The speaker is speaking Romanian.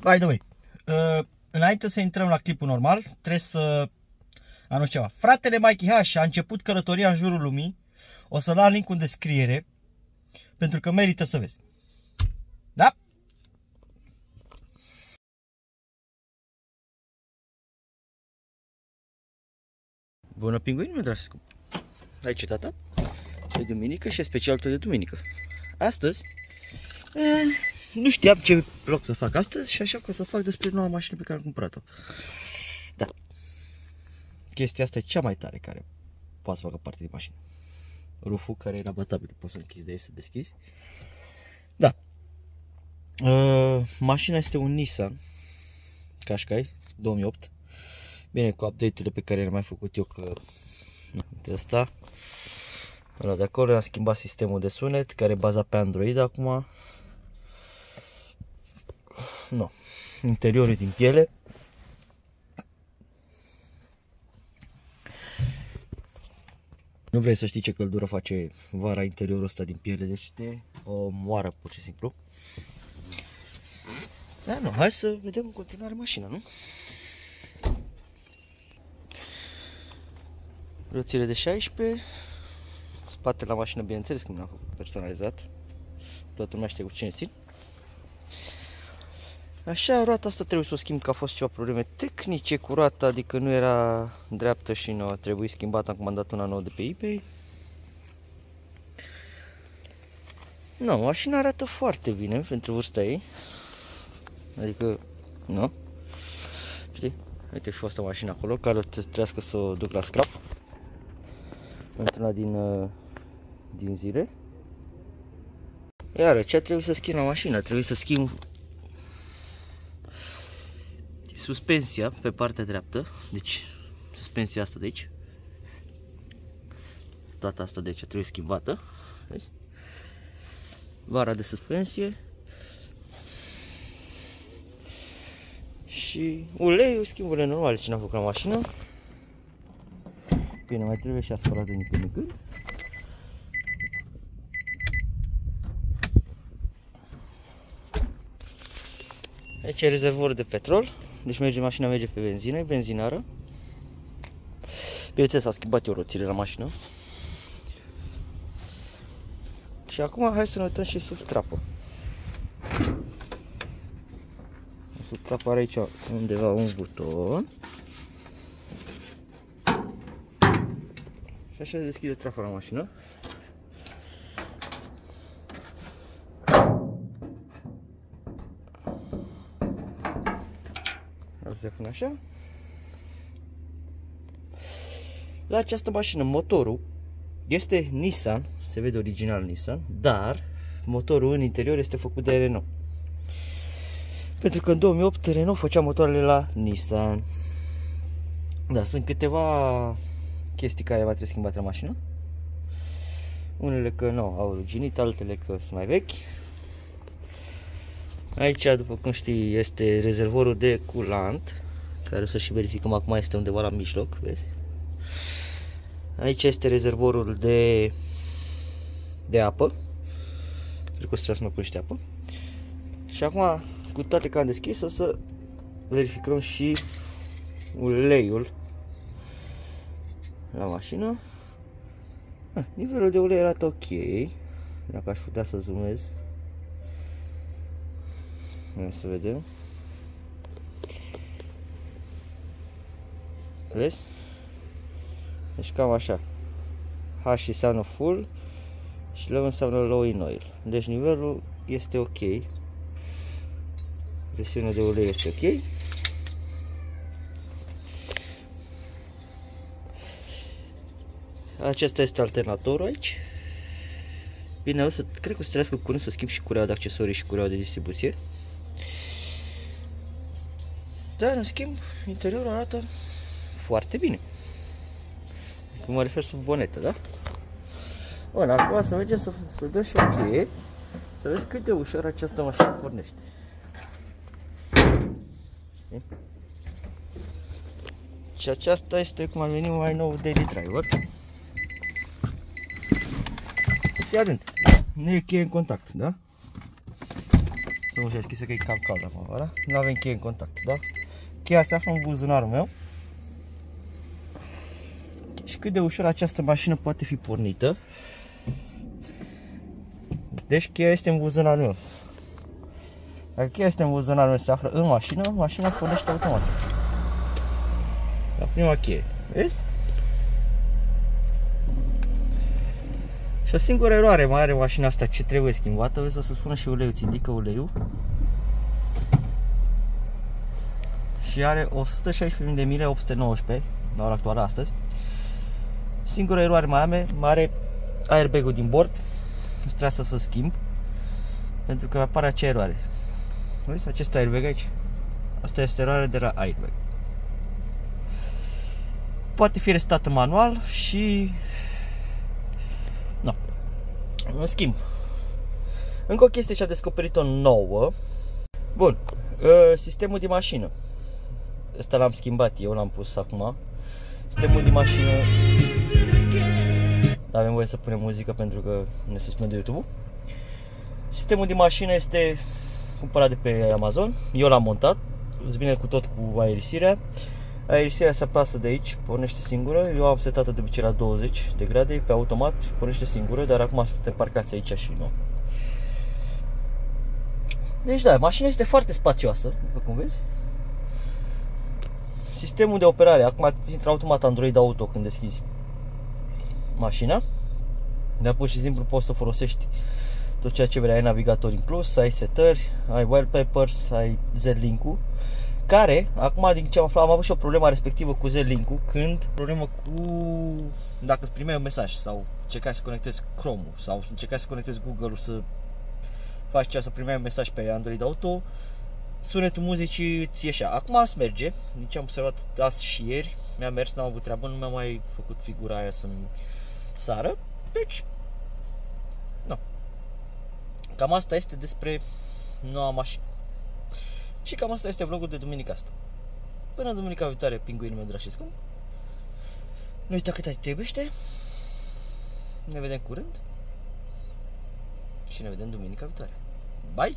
By the way, uh, înainte să intrăm la clipul normal, trebuie să anunț ceva. Fratele Mikey H a început călătoria în jurul lumii. O să la link în descriere, pentru că merită să vezi. Da? Bună pinguini, mă dragi scump. Aici tata. E duminică și e special de duminică. Astăzi, eh, nu știam ce loc să fac astăzi și așa că o să fac despre noua mașină pe care am cumpărat-o. Da. Chestia asta e cea mai tare care poate să facă parte din mașină. Ruful care era batabil, poți să închizi de aici să deschizi. Da. Uh, mașina este un Nissan Qashqai 2008. Bine, cu update-urile pe care le-am mai făcut eu, că, că ăsta. Ăla de acolo am schimbat sistemul de sunet, care e bazat pe Android acum. Nu. Interiorul din piele. Nu vrei să știi ce căldură face vara interiorul ăsta din piele, deci te o moară pur și simplu. Da, nu, hai să vedem în continuare mașina, nu? Roțile de 16 Spatele la mașină, bineînțeles că mi l-am făcut personalizat Toată lumea știe cu cine țin Așa, roata asta trebuie să o schimb, că a fost ceva probleme tehnice cu roata, adică nu era dreaptă și nu a trebuit schimbată, am dat una nouă de pe eBay. Nu, mașina arată foarte bine pentru vârsta ei. Adică, nu? Știi? Uite și fost mașina acolo, care o trească să o duc la scrap. Într-una din, uh, din zile. Iar ce trebuie să schimb la mașină? Trebuie să schimb suspensia pe partea dreaptă, deci suspensia asta de aici, toată asta de aici trebuie schimbată, vezi? Vara de suspensie și uleiul, schimburile normale ce n-am făcut la mașină. Bine, mai trebuie și aspărat de nică nică. Aici e rezervorul de petrol. Deci merge, mașina merge pe benzină, e benzinară. Bineînțeles, a schimbat eu roțile la mașină. Și acum hai să ne uităm și sub trapă. Sub trapă are aici undeva un buton. Și așa se deschide trapa la mașină. Să pun așa. La această mașină, motorul este Nissan, se vede original Nissan, dar motorul în interior este făcut de Renault. Pentru că în 2008 Renault făcea motoarele la Nissan. Da, sunt câteva chestii care va trebui schimbate la mașină. Unele că nu au ruginit, altele că sunt mai vechi. Aici, după cum știi, este rezervorul de culant, care o să și verificăm acum este undeva la mijloc, vezi? Aici este rezervorul de, de apă. Cred că o să trebuie să mă pun niște apă. Și acum, cu toate că am deschis, o să verificăm și uleiul la mașină. Ah, nivelul de ulei arată ok. Dacă aș putea să zoomez. Hai să vedem. Vezi? Deci cam așa. H înseamnă full și L înseamnă low in oil. Deci nivelul este ok. Presiunea de ulei este ok. Acesta este alternatorul aici. Bine, o să, cred că o să trească cu curând să schimb și cureaua de accesorii și cureaua de distribuție. Dar, în schimb, interiorul arată foarte bine. Cum mă refer sub bonetă, da? Bun, acum să mergem să, să dăm și o cheie, să vezi cât de ușor această mașină pornește. Și aceasta este, cum ar veni, mai nou daily driver. Fii atent, nu e cheie în contact, da? Toată ușa deschisă că e cam cald acum, da? Nu avem cheie în contact, da? Cheia se află în buzunarul meu. Și cât de ușor această mașină poate fi pornită. Deci cheia este în buzunarul meu. Dacă cheia este în buzunarul meu, se află în mașină, mașina pornește automat. La prima cheie. Vezi? Și o singură eroare mai are mașina asta ce trebuie schimbată, vezi o să spună și uleiul, îți indică uleiul. Și are 116.000 de mile 819 la ora actuală astăzi. Singura eroare mai are, mai are airbag-ul din bord. Trebuie să schimb. Pentru că apare acea eroare. Vezi acest airbag aici? Asta este eroare de la airbag. Poate fi restată manual și în schimb, încă o chestie ce a descoperit-o nouă. Bun, ă, sistemul de mașină. Ăsta l-am schimbat eu, l-am pus acum. Sistemul de mașină... Avem voie să punem muzică pentru că ne suspendă YouTube-ul. Sistemul de mașină este cumpărat de pe Amazon. Eu l-am montat. Îți vine cu tot cu aerisirea. Aerisirea se apasă de aici, pornește singură. Eu am setat de obicei la 20 de grade, pe automat, pornește singură, dar acum suntem parcați aici și nu. Deci da, mașina este foarte spațioasă, după cum vezi. Sistemul de operare, acum intră automat Android Auto când deschizi mașina. Dar pur și simplu poți să folosești tot ceea ce vrei, ai navigator inclus, ai setări, ai wallpapers, ai Z-Link-ul care, acum din ce am aflat, am avut și o problemă respectivă cu Z-Link-ul când problemă cu dacă îți primeai un mesaj sau încercați să conectezi Chrome-ul sau încercați să conectezi Google-ul să faci ceva, să primeai un mesaj pe Android Auto sunetul muzicii ți ieșea. Acum azi merge, nici am observat azi și ieri, mi-a mers, n-am avut treabă, nu mi-am mai făcut figura aia să-mi sară, deci, nu. Cam asta este despre noua mașină. Și cam asta este vlogul de duminica asta. Până duminica viitoare, pinguinul meu drag și scump. Nu uita cât ai te iubește. Ne vedem curând. Și ne vedem duminica viitoare. Bye!